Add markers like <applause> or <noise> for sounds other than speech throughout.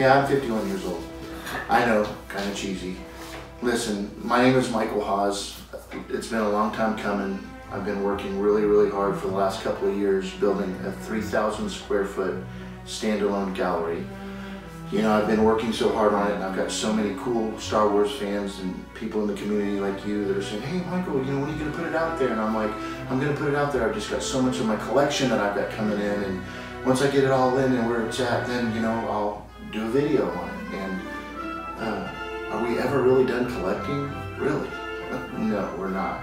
Yeah, I'm 51 years old. I know, kind of cheesy. Listen, my name is Michael Hawes. It's been a long time coming. I've been working really, really hard for the last couple of years building a 3,000 square foot standalone gallery. You know, I've been working so hard on it and I've got so many cool Star Wars fans and people in the community like you that are saying, hey Michael, you know, when are you gonna put it out there? And I'm like, I'm gonna put it out there. I've just got so much of my collection that I've got coming in and once I get it all in and where it's at, then, you know, I'll do a video on it. And uh, are we ever really done collecting? Really? no, we're not.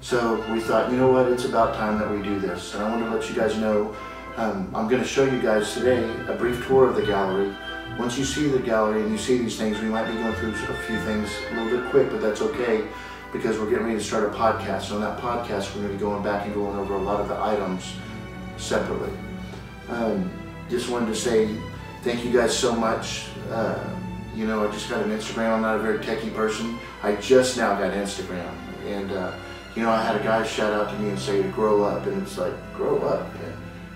So we thought, you know what, it's about time that we do this. And I want to let you guys know, um, I'm going to show you guys today a brief tour of the gallery. Once you see the gallery and you see these things, we might be going through a few things a little bit quick, but that's okay because we're getting ready to start a podcast. So on that podcast, we're going to be going back and going over a lot of the items separately. Um, just wanted to say thank you guys so much. Uh, you know, I just got an Instagram. I'm not a very techie person. I just now got Instagram. And, uh, you know, I had a guy shout out to me and say to grow up. And it's like, grow up? And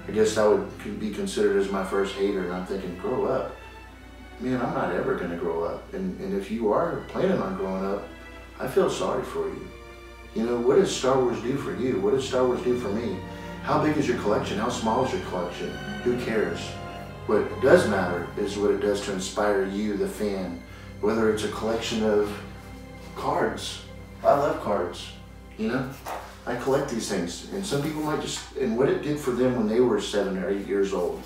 I guess that would be considered as my first hater. And I'm thinking, grow up? Man, I'm not ever going to grow up. And, and if you are planning on growing up, I feel sorry for you. You know, what does Star Wars do for you? What does Star Wars do for me? How big is your collection? How small is your collection? Who cares? What does matter is what it does to inspire you, the fan. Whether it's a collection of cards. I love cards, you know? I collect these things. And some people might just, and what it did for them when they were seven or eight years old.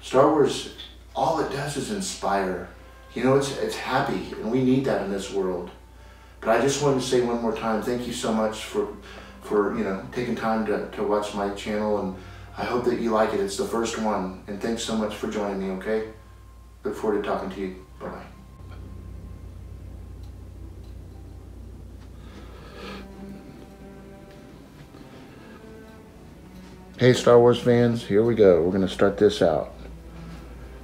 Star Wars, all it does is inspire. You know, it's, it's happy, and we need that in this world. But I just wanted to say one more time, thank you so much for for you know taking time to, to watch my channel and I hope that you like it. It's the first one and thanks so much for joining me, okay? Look forward to talking to you. Bye-bye. Hey Star Wars fans, here we go. We're going to start this out.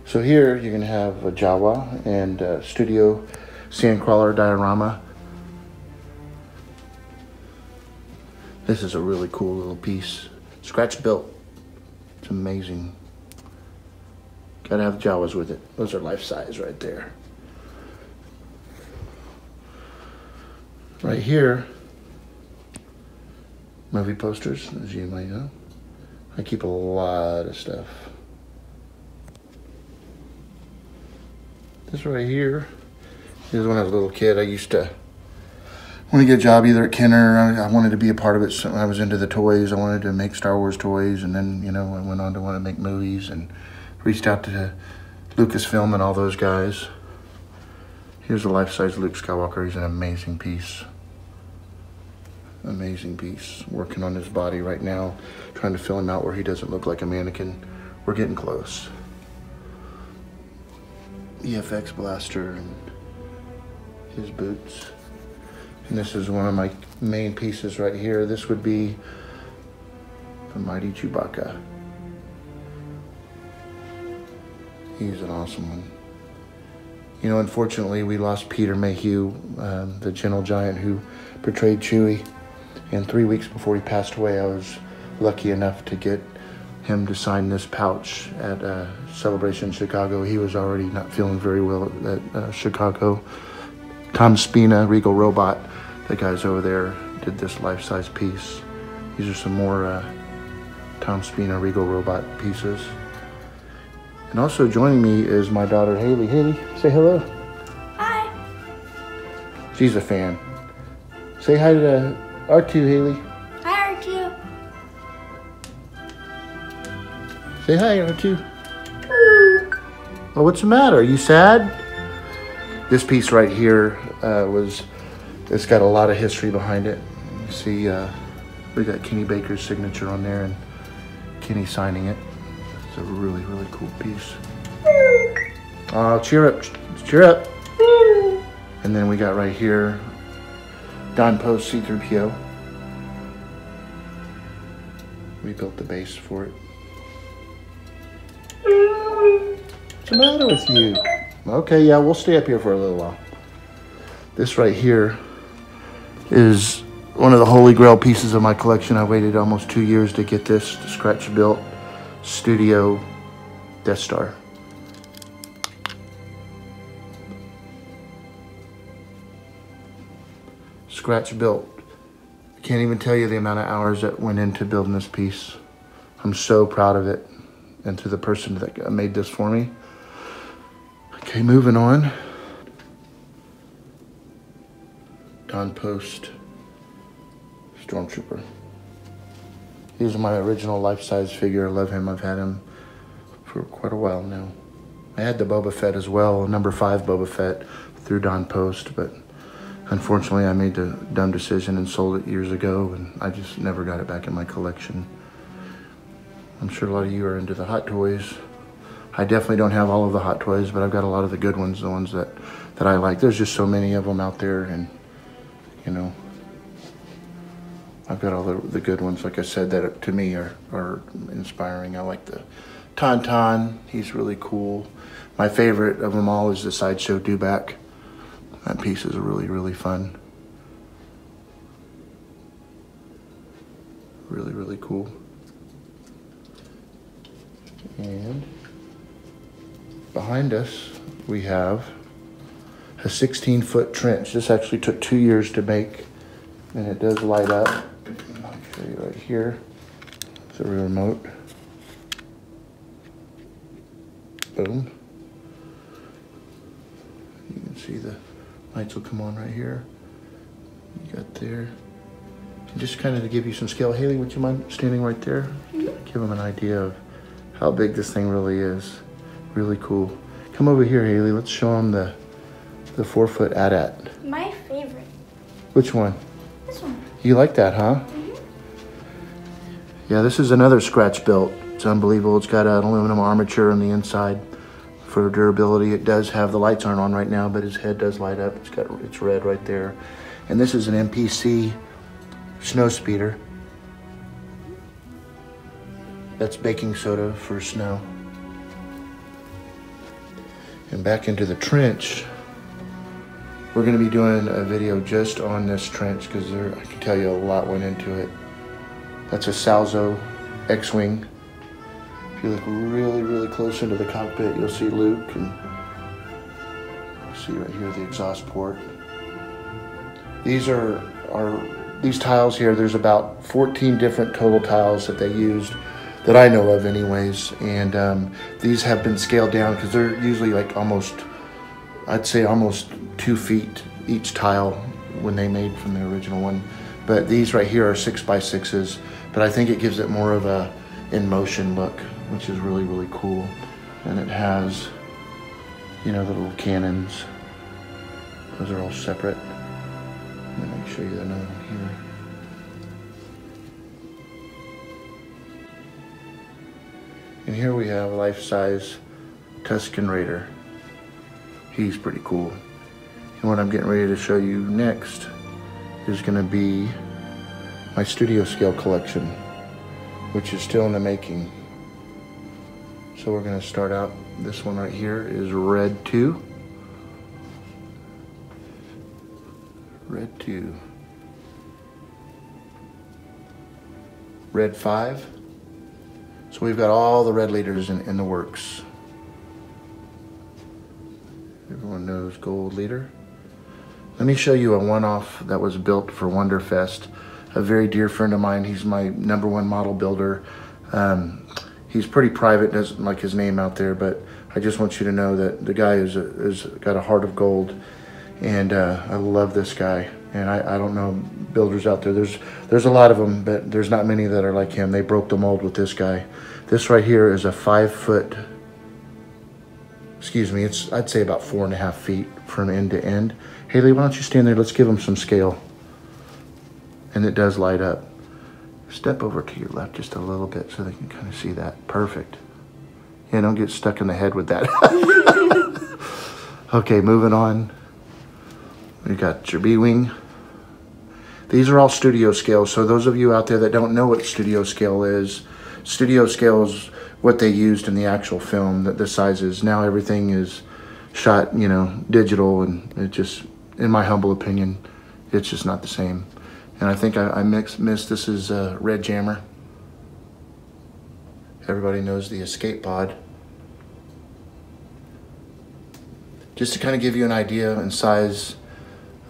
So here you're going to have a Jawa and uh, Studio Sandcrawler diorama This is a really cool little piece. Scratch built. It's amazing. Gotta have Jawas with it. Those are life size right there. Right here, movie posters, as you might know. I keep a lot of stuff. This right here is when I was a little kid. I used to want to get a job either at Kenner. I, I, wanted to be a part of it. So I was into the toys. I wanted to make Star Wars toys, and then you know I went on to want to make movies and reached out to Lucasfilm and all those guys. Here's a life-size Luke Skywalker. He's an amazing piece. Amazing piece. Working on his body right now, trying to fill him out where he doesn't look like a mannequin. We're getting close. EFX blaster and his boots. And this is one of my main pieces right here. This would be the Mighty Chewbacca. He's an awesome one. You know, unfortunately, we lost Peter Mayhew, um, the gentle giant who portrayed Chewie. And three weeks before he passed away, I was lucky enough to get him to sign this pouch at uh, Celebration in Chicago. He was already not feeling very well at uh, Chicago. Tom Spina, Regal Robot, the guys over there did this life-size piece. These are some more uh, Tom Spina Regal Robot pieces. And also joining me is my daughter Haley. Haley, say hello. Hi. She's a fan. Say hi to R2, Haley. Hi, R2. Say hi, R2. Oh, what's the matter? Are you sad? This piece right here uh, was it's got a lot of history behind it. You see, uh, we got Kenny Baker's signature on there and Kenny signing it. It's a really, really cool piece. Oh, cheer up, cheer up. And then we got right here, Don Post C-3PO. We built the base for it. What's the matter with you? Okay, yeah, we'll stay up here for a little while. This right here is one of the holy grail pieces of my collection. I waited almost two years to get this scratch built studio Death Star. Scratch built. Can't even tell you the amount of hours that went into building this piece. I'm so proud of it and to the person that made this for me. Okay, moving on. Don Post, Stormtrooper. He's my original life-size figure. I love him. I've had him for quite a while now. I had the Boba Fett as well, number five Boba Fett through Don Post, but unfortunately I made the dumb decision and sold it years ago and I just never got it back in my collection. I'm sure a lot of you are into the hot toys. I definitely don't have all of the hot toys, but I've got a lot of the good ones, the ones that, that I like. There's just so many of them out there and you know, I've got all the, the good ones, like I said, that to me are, are inspiring. I like the Tauntaun, he's really cool. My favorite of them all is the Sideshow Dewback. That piece is really, really fun. Really, really cool. And behind us, we have a 16 foot trench. This actually took two years to make and it does light up. I'll show you right here. It's a remote. Boom. You can see the lights will come on right here. You got there. And just kind of to give you some scale. Haley, would you mind standing right there? Mm-hmm. Give them an idea of how big this thing really is. Really cool. Come over here, Haley. Let's show them the the four foot AT-AT. My favorite. Which one? This one. You like that, huh? Mm -hmm. Yeah, this is another scratch built. It's unbelievable. It's got an aluminum armature on the inside for durability. It does have, the lights aren't on right now, but his head does light up. It's got, it's red right there. And this is an MPC snow speeder. That's baking soda for snow. And back into the trench, we're going to be doing a video just on this trench because I can tell you a lot went into it. That's a Salzo X-Wing. If you look really, really close into the cockpit, you'll see Luke and see right here the exhaust port. These are, are these tiles here, there's about 14 different total tiles that they used that I know of anyways. And um, these have been scaled down because they're usually like almost, I'd say almost two feet each tile when they made from the original one. But these right here are six by sixes, but I think it gives it more of a in motion look, which is really, really cool. And it has, you know, the little cannons. Those are all separate. Let me show you another one here. And here we have a life-size Tusken Raider. He's pretty cool. And what I'm getting ready to show you next is gonna be my studio scale collection, which is still in the making. So we're gonna start out, this one right here is Red 2. Red 2. Red 5. So we've got all the red leaders in, in the works. Everyone knows gold leader. Let me show you a one-off that was built for Wonderfest. A very dear friend of mine, he's my number one model builder. Um, he's pretty private, doesn't like his name out there, but I just want you to know that the guy is, is got a heart of gold. And uh, I love this guy. And I, I don't know builders out there. There's there's a lot of them, but there's not many that are like him. They broke the mold with this guy. This right here is a five foot, excuse me, it's I'd say about four and a half feet from end to end. Haley, why don't you stand there? Let's give them some scale. And it does light up. Step over to your left just a little bit so they can kind of see that. Perfect. Yeah, don't get stuck in the head with that. <laughs> okay, moving on. We got your B-Wing. These are all studio scale. So those of you out there that don't know what studio scale is, studio scale is what they used in the actual film, that the sizes. Now everything is shot, you know, digital and it just in my humble opinion, it's just not the same. And I think I, I mix, missed this is uh, Red Jammer. Everybody knows the escape pod. Just to kind of give you an idea in size,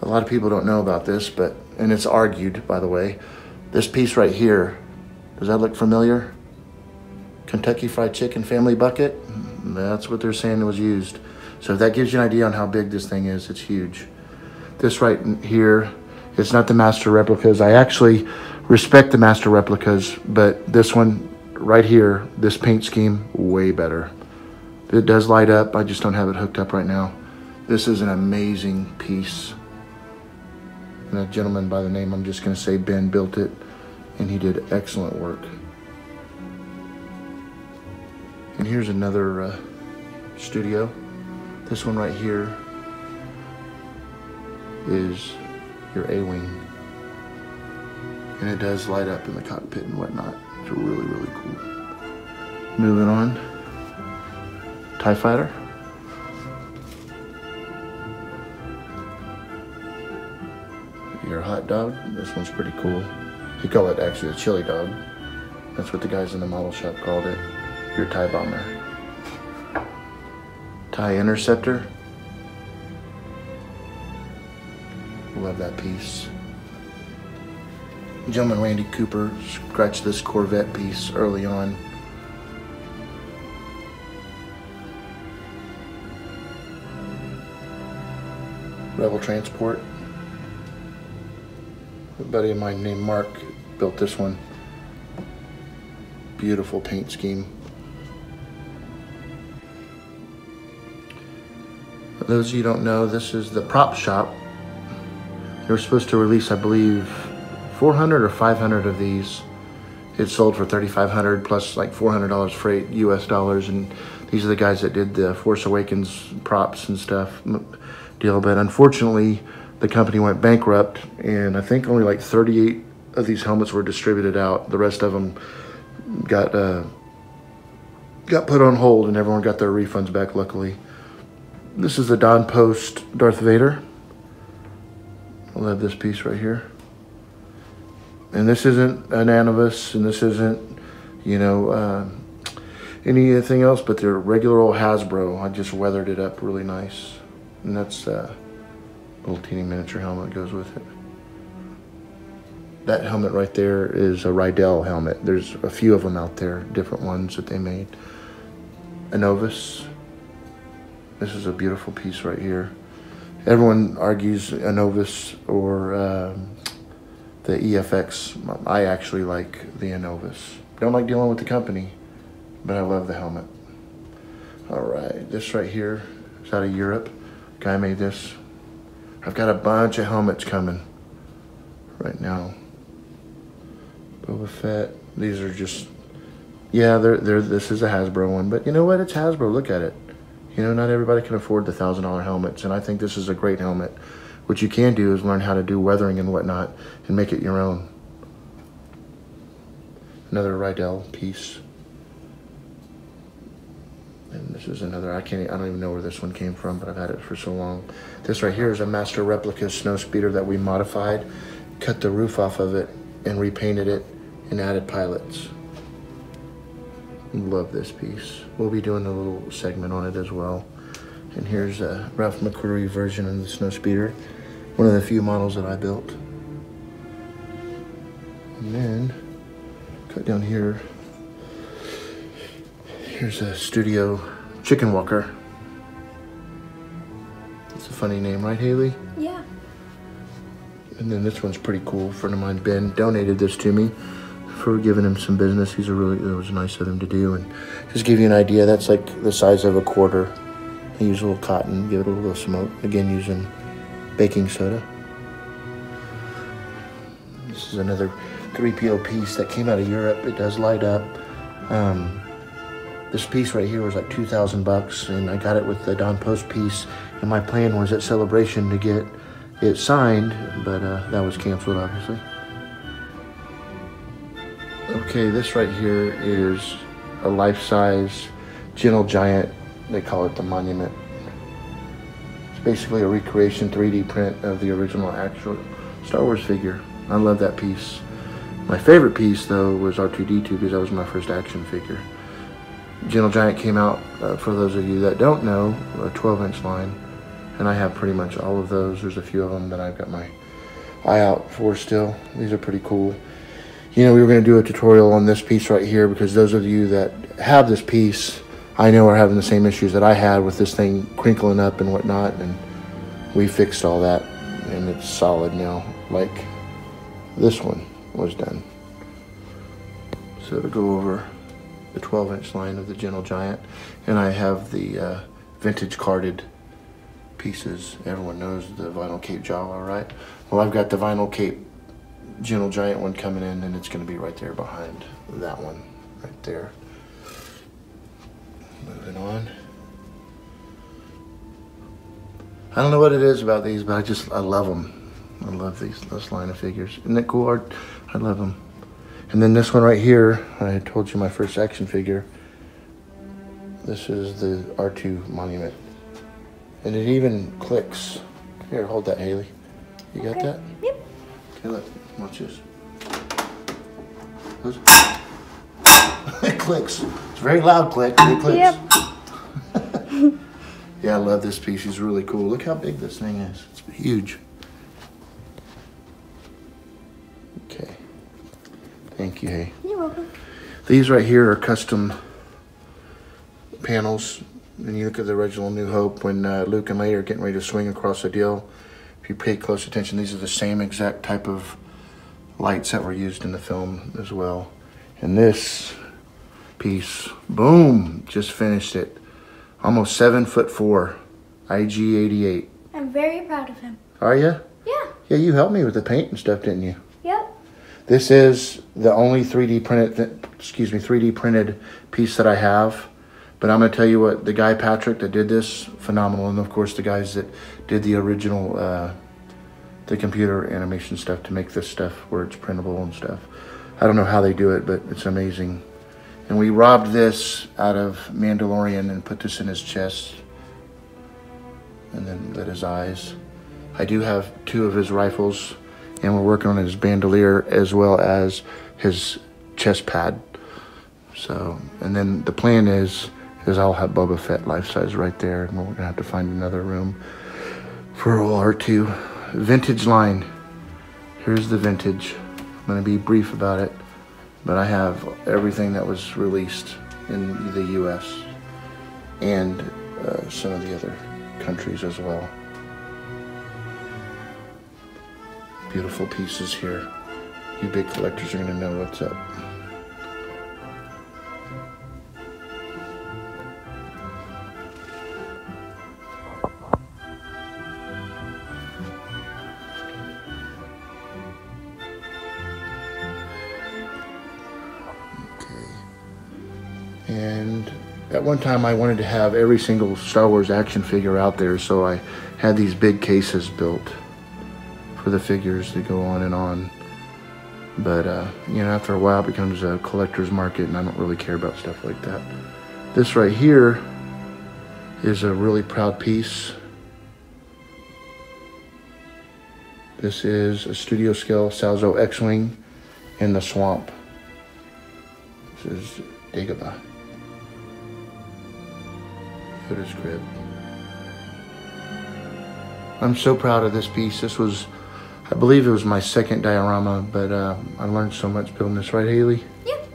a lot of people don't know about this, but, and it's argued, by the way, this piece right here, does that look familiar? Kentucky Fried Chicken Family Bucket? That's what they're saying was used. So that gives you an idea on how big this thing is, it's huge. This right here, it's not the master replicas. I actually respect the master replicas, but this one right here, this paint scheme, way better. It does light up, I just don't have it hooked up right now. This is an amazing piece. And a gentleman by the name, I'm just gonna say Ben, built it, and he did excellent work. And here's another uh, studio. This one right here is your A-Wing. And it does light up in the cockpit and whatnot. It's really, really cool. Moving on. TIE Fighter. Your hot dog. This one's pretty cool. You call it actually a chili dog. That's what the guys in the model shop called it. Your TIE Bomber. TIE Interceptor. Love that piece. Gentleman Randy Cooper scratched this Corvette piece early on. Rebel Transport. A buddy of mine named Mark built this one. Beautiful paint scheme. Those of you don't know, this is the prop shop. They were supposed to release, I believe, 400 or 500 of these. It sold for 3,500 plus like $400 freight US dollars. And these are the guys that did the Force Awakens props and stuff deal. But unfortunately, the company went bankrupt and I think only like 38 of these helmets were distributed out. The rest of them got, uh, got put on hold and everyone got their refunds back luckily. This is the Don Post Darth Vader. I love this piece right here. And this isn't an Anovos, and this isn't, you know, uh, anything else but their regular old Hasbro. I just weathered it up really nice. And that's a uh, little teeny miniature helmet goes with it. That helmet right there is a Rydell helmet. There's a few of them out there, different ones that they made. Anovos. This is a beautiful piece right here. Everyone argues Anovos or um, the EFX. I actually like the Anovos. Don't like dealing with the company, but I love the helmet. All right, this right here is out of Europe. Guy made this. I've got a bunch of helmets coming right now. Boba Fett. These are just, yeah, they're, they're, this is a Hasbro one, but you know what? It's Hasbro. Look at it. You know, not everybody can afford the thousand dollar helmets, and I think this is a great helmet. What you can do is learn how to do weathering and whatnot and make it your own. Another Rydell piece. And this is another, I can't, I don't even know where this one came from, but I've had it for so long. This right here is a master replica snow speeder that we modified, cut the roof off of it and repainted it and added pilots. Love this piece. We'll be doing a little segment on it as well. And here's a Ralph McQuarrie version of the snow speeder. One of the few models that I built. And then, cut down here. Here's a studio chicken walker. It's a funny name, right, Haley? Yeah. And then this one's pretty cool. A friend of mine, Ben, donated this to me for giving him some business. He's a really, it was nice of him to do. And just give you an idea, that's like the size of a quarter. I use a little cotton, give it a little smoke. Again, using baking soda. This is another 3PO piece that came out of Europe. It does light up. Um, this piece right here was like 2,000 bucks and I got it with the Don Post piece. And my plan was at Celebration to get it signed, but uh, that was canceled obviously. Okay, this right here is a life-size Gentle Giant. They call it the Monument. It's basically a recreation 3D print of the original actual Star Wars figure. I love that piece. My favorite piece, though, was R2D2 because that was my first action figure. Gentle Giant came out, uh, for those of you that don't know, a 12 inch line. And I have pretty much all of those. There's a few of them that I've got my eye out for still. These are pretty cool. You know, we were going to do a tutorial on this piece right here because those of you that have this piece, I know are having the same issues that I had with this thing crinkling up and whatnot. And we fixed all that and it's solid now, like this one was done. So to go over the 12 inch line of the Gentle Giant, and I have the uh, vintage carded pieces. Everyone knows the vinyl cape Jawa, right? Well, I've got the vinyl cape Gentle Giant one coming in, and it's going to be right there behind that one, right there. Moving on. I don't know what it is about these, but I just I love them. I love these this line of figures. Isn't that cool art? I love them. And then this one right here, I told you my first action figure. This is the R2 monument. And it even clicks. Here, hold that, Haley. You got Okay. that? Yep. Okay, look, watch this. <laughs> It clicks. It's a very loud click, but it clicks. Yep. <laughs> Yeah, I love this piece. It's really cool. Look how big this thing is. It's huge. Okay. Thank you, hey. You're welcome. These right here are custom panels. And you look at the original New Hope when uh, Luke and Leia are getting ready to swing across the deal. If you pay close attention, these are the same exact type of lights that were used in the film as well. And this piece, boom, just finished it. Almost seven foot four, IG88. I'm very proud of him. Are you? Yeah. Yeah, you helped me with the paint and stuff, didn't you? Yep. This is the only 3D printed, excuse me, 3D printed piece that I have. But I'm gonna tell you what, the guy Patrick that did this, phenomenal, and of course the guys that did the original, uh, the computer animation stuff to make this stuff where it's printable and stuff. I don't know how they do it, but it's amazing. And we robbed this out of Mandalorian and put this in his chest, and then lit his eyes. I do have two of his rifles, and we're working on his bandolier as well as his chest pad. So, and then the plan is, is I'll have Boba Fett life size right there, and we're gonna have to find another room for R2. Vintage line. Here's the vintage. I'm gonna be brief about it, but I have everything that was released in the U.S. and uh, some of the other countries as well. Beautiful pieces here. You big collectors are gonna know what's up. One time I wanted to have every single Star Wars action figure out there, so I had these big cases built for the figures to go on and on. But, uh, you know, after a while it becomes a collector's market and I don't really care about stuff like that. This right here is a really proud piece. This is a studio scale Salzo X-Wing in the swamp. This is Dagobah. Yoda's crib. I'm so proud of this piece. This was, I believe it was my second diorama, but uh, I learned so much building this, right, Haley? Yep.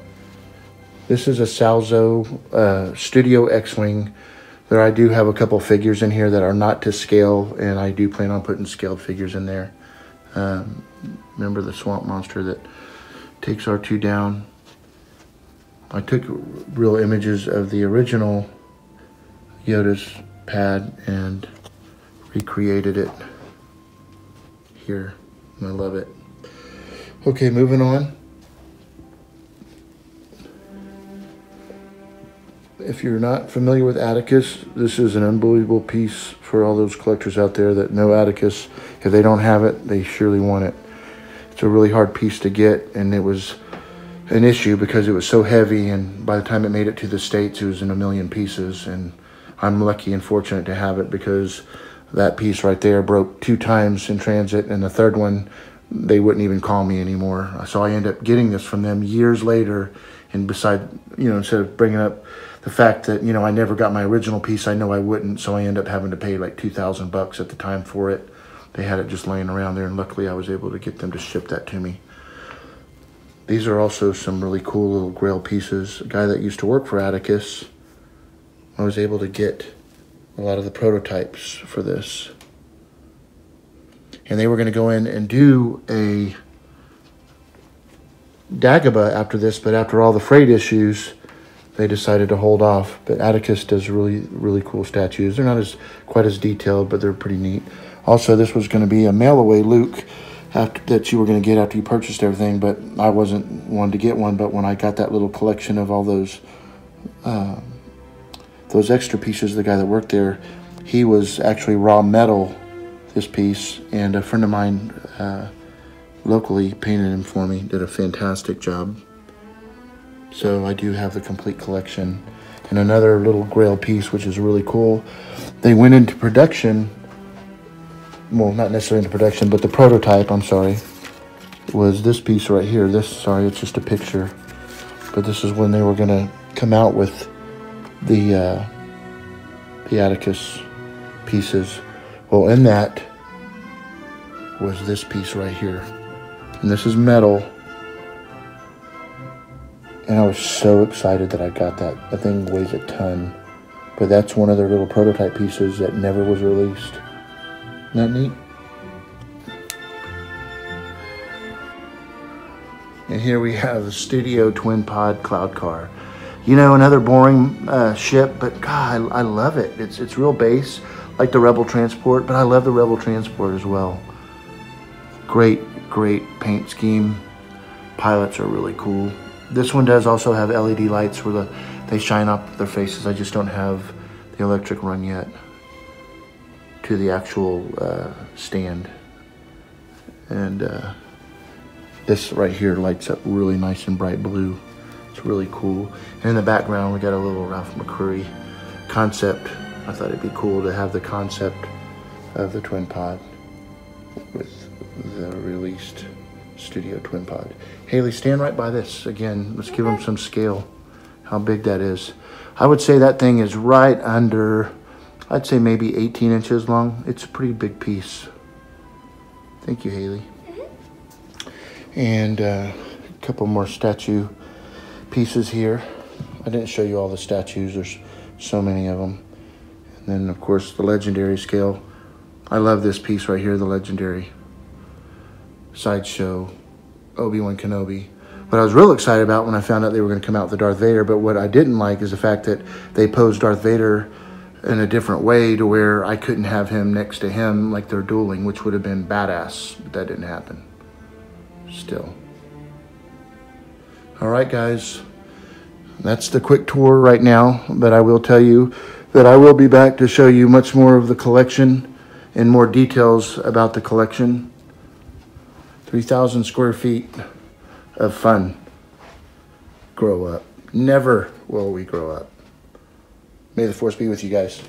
This is a Salzo uh, Studio X-Wing. There I do have a couple figures in here that are not to scale, and I do plan on putting scaled figures in there. Um, remember the swamp monster that takes R2 down? I took real images of the original Yoda's pad and recreated it here. I love it. Okay, moving on. If you're not familiar with Attakus, this is an unbelievable piece for all those collectors out there that know Attakus. If they don't have it, they surely want it. It's a really hard piece to get, and it was an issue because it was so heavy, and by the time it made it to the States, it was in a million pieces. And I'm lucky and fortunate to have it because that piece right there broke two times in transit, and the third one they wouldn't even call me anymore. So I ended up getting this from them years later. And beside, you know, instead of bringing up the fact that you know I never got my original piece, I know I wouldn't. So I ended up having to pay like two thousand bucks at the time for it. They had it just laying around there, and luckily I was able to get them to ship that to me. These are also some really cool little grail pieces. A guy that used to work for Attakus, I was able to get a lot of the prototypes for this. And they were going to go in and do a Dagobah after this, but after all the freight issues, they decided to hold off. But Attakus does really, really cool statues. They're not as quite as detailed, but they're pretty neat. Also, this was going to be a mail away Luke after, that you were going to get after you purchased everything, but I wasn't one to get one. But when I got that little collection of all those uh, those extra pieces, the guy that worked there, he was actually raw metal this piece, and a friend of mine uh, locally painted him for me. Did a fantastic job. So I do have the complete collection. And another little grail piece, which is really cool. They went into production well, not necessarily into production, but the prototype, I'm sorry, was this piece right here. This, sorry, it's just a picture. But this is when they were going to come out with the, uh, the Attakus pieces. Well, in that was this piece right here. And this is metal. And I was so excited that I got that. The thing weighs a ton. But that's one of their little prototype pieces that never was released. That neat? And here we have a Studio Twin Pod Cloud Car. You know, another boring uh, ship, but God, I, I love it. It's, it's real base, like the Rebel Transport, but I love the Rebel Transport as well. Great, great paint scheme. Pilots are really cool. This one does also have LED lights where the, they shine up their faces. I just don't have the electric run yet to the actual uh, stand. And uh, this right here lights up really nice and bright blue. It's really cool. And in the background, we got a little Ralph McQuarrie concept. I thought it'd be cool to have the concept of the twin pod with the released studio twin pod. Haley, stand right by this. Again, let's give them some scale, how big that is. I would say that thing is right under I'd say maybe 18 inches long. It's a pretty big piece. Thank you, Haley. And uh, a couple more statue pieces here. I didn't show you all the statues. There's so many of them. And then, of course, the legendary scale. I love this piece right here, the legendary sideshow Obi-Wan Kenobi. What I was real excited about when I found out they were going to come out with the Darth Vader, but what I didn't like is the fact that they posed Darth Vader in a different way to where I couldn't have him next to him like they're dueling, which would have been badass, but that didn't happen. Still. All right, guys. That's the quick tour right now, but I will tell you that I will be back to show you much more of the collection and more details about the collection. 3,000 square feet of fun. Grow up. Never will we grow up. May the force be with you guys.